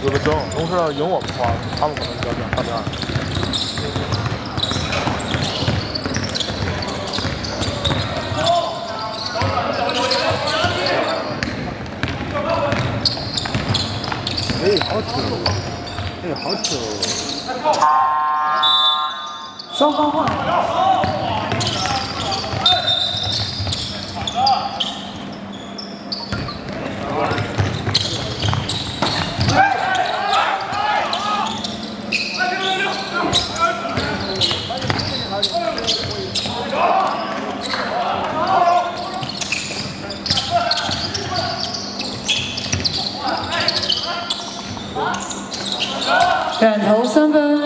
有的争，龙狮要赢我们的话，他们可能就要两三比二。哎，好球！哎，好球！双方换。染头三分。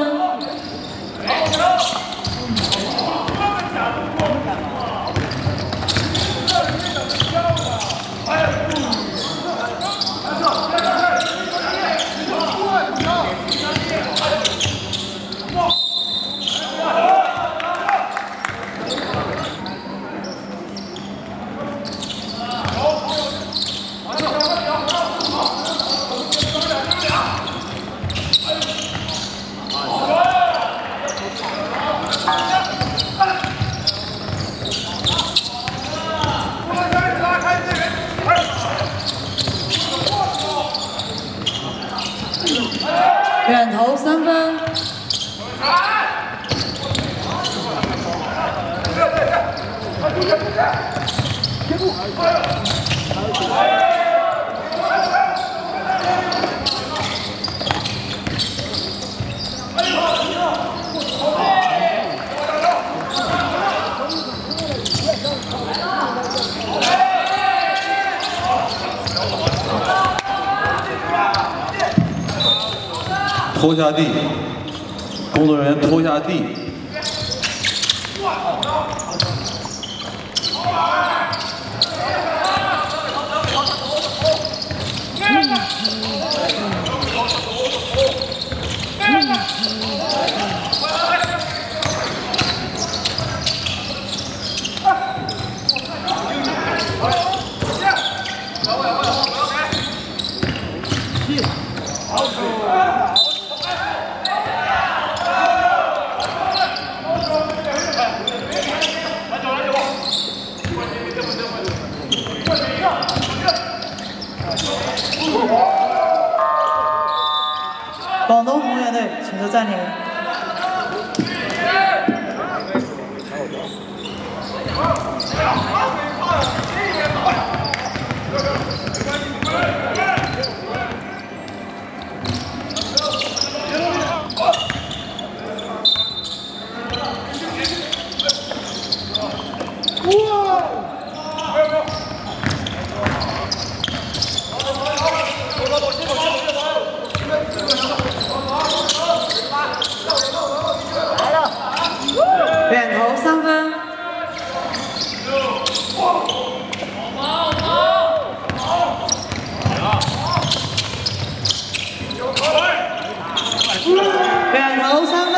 远投三分。拖下地，工作人员拖下地。广东宏远队，请求暂停。远投三分。远投三分。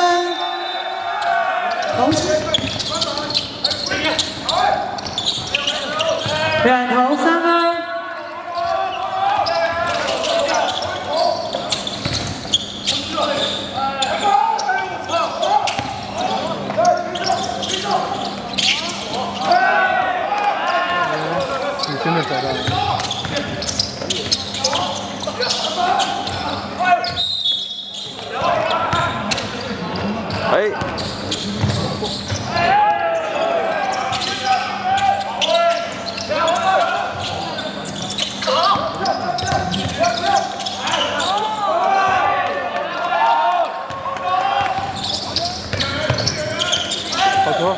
龙狮。远投三分。你真的找到了。哎， 가져.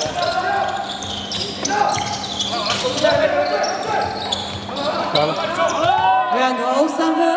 Round 0, Sangha.